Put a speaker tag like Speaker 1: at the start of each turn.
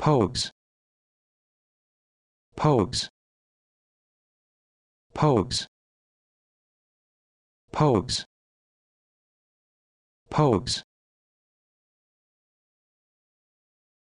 Speaker 1: Pogues. Pogues. Pogues. Pogues. Pogues.